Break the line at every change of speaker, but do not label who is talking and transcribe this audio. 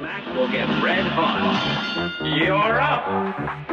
Mac will get red hot. You're up.